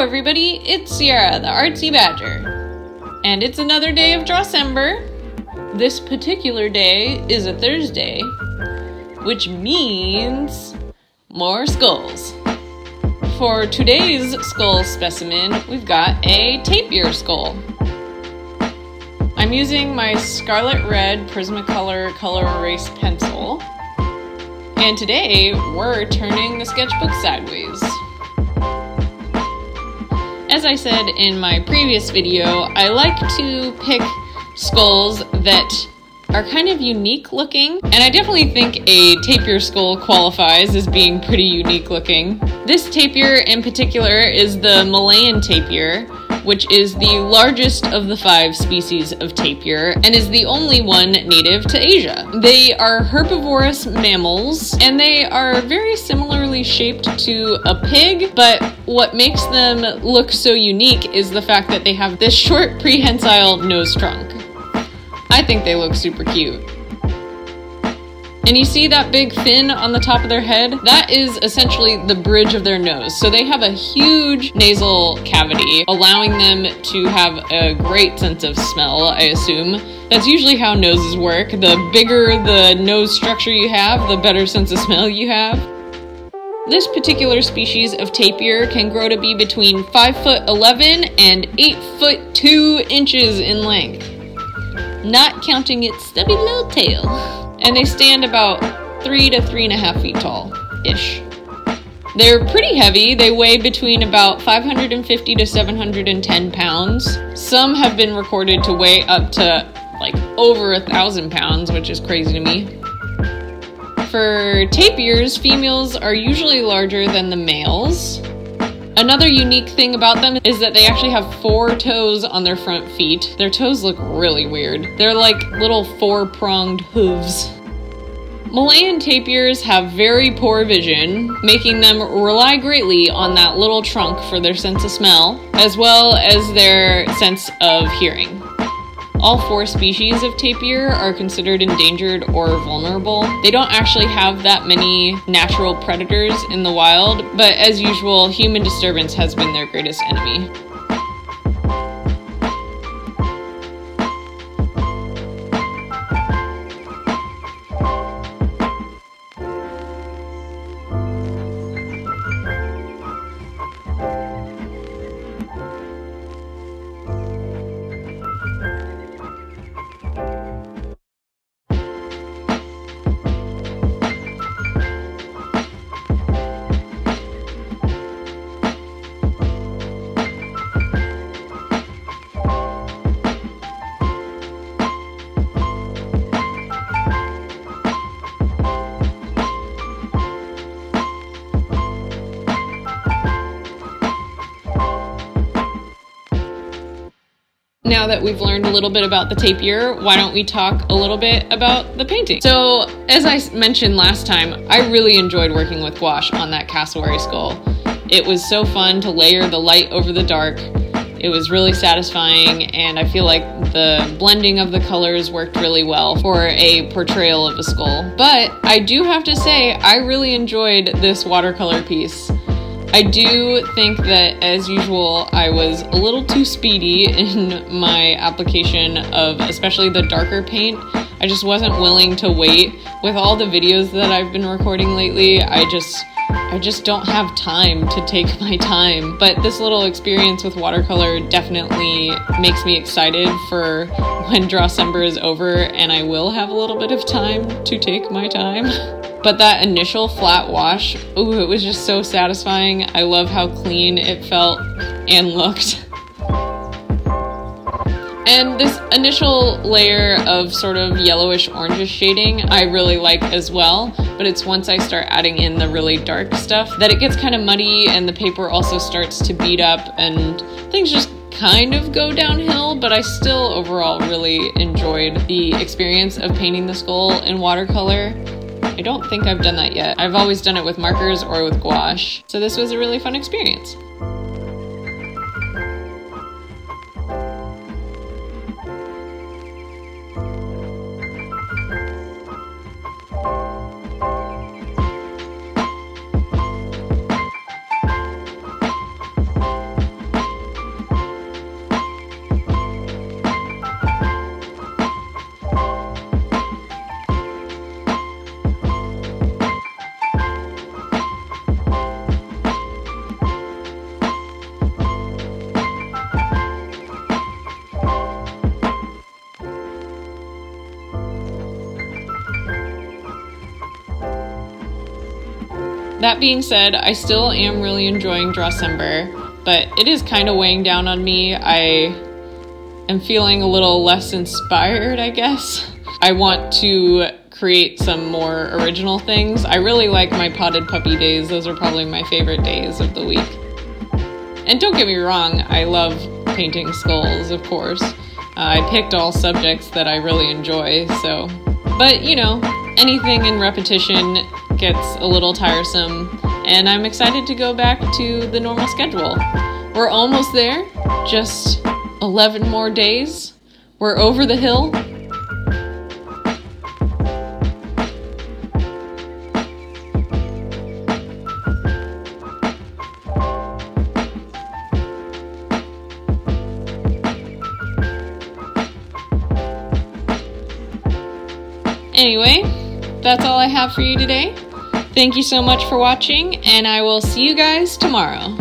everybody, it's Sierra, the Artsy Badger. And it's another day of Drawcember. This particular day is a Thursday, which means more skulls. For today's skull specimen, we've got a tapir skull. I'm using my Scarlet Red Prismacolor Color Erase Pencil. And today, we're turning the sketchbook sideways. As I said in my previous video, I like to pick skulls that are kind of unique looking, and I definitely think a tapir skull qualifies as being pretty unique looking. This tapir in particular is the Malayan tapir, which is the largest of the five species of tapir and is the only one native to Asia. They are herbivorous mammals and they are very similarly shaped to a pig, but what makes them look so unique is the fact that they have this short prehensile nose trunk. I think they look super cute. And you see that big fin on the top of their head? That is essentially the bridge of their nose. So they have a huge nasal cavity, allowing them to have a great sense of smell, I assume. That's usually how noses work. The bigger the nose structure you have, the better sense of smell you have. This particular species of tapir can grow to be between 5 foot 11 and 8 foot 2 inches in length, not counting its stubby little tail and they stand about three to three and a half feet tall ish. They're pretty heavy. They weigh between about 550 to 710 pounds. Some have been recorded to weigh up to like over a thousand pounds, which is crazy to me. For tapirs, females are usually larger than the males. Another unique thing about them is that they actually have four toes on their front feet. Their toes look really weird. They're like little four-pronged hooves. Malayan tapirs have very poor vision, making them rely greatly on that little trunk for their sense of smell, as well as their sense of hearing. All four species of tapir are considered endangered or vulnerable. They don't actually have that many natural predators in the wild, but as usual, human disturbance has been their greatest enemy. Now that we've learned a little bit about the tapir, why don't we talk a little bit about the painting? So, as I mentioned last time, I really enjoyed working with gouache on that cassowary skull. It was so fun to layer the light over the dark. It was really satisfying, and I feel like the blending of the colors worked really well for a portrayal of a skull. But I do have to say, I really enjoyed this watercolor piece. I do think that, as usual, I was a little too speedy in my application of especially the darker paint. I just wasn't willing to wait. With all the videos that I've been recording lately, I just I just don't have time to take my time. But this little experience with watercolor definitely makes me excited for when Draw Drawcember is over and I will have a little bit of time to take my time. But that initial flat wash, ooh, it was just so satisfying. I love how clean it felt and looked. And this initial layer of sort of yellowish orangish shading I really like as well, but it's once I start adding in the really dark stuff that it gets kind of muddy and the paper also starts to beat up and things just kind of go downhill, but I still overall really enjoyed the experience of painting the skull in watercolor. I don't think I've done that yet. I've always done it with markers or with gouache. So this was a really fun experience. That being said, I still am really enjoying Drawcember, but it is kind of weighing down on me. I am feeling a little less inspired, I guess. I want to create some more original things. I really like my potted puppy days. Those are probably my favorite days of the week. And don't get me wrong, I love painting skulls, of course. Uh, I picked all subjects that I really enjoy, so. But, you know, anything in repetition gets a little tiresome, and I'm excited to go back to the normal schedule. We're almost there, just 11 more days. We're over the hill. Anyway, that's all I have for you today. Thank you so much for watching, and I will see you guys tomorrow.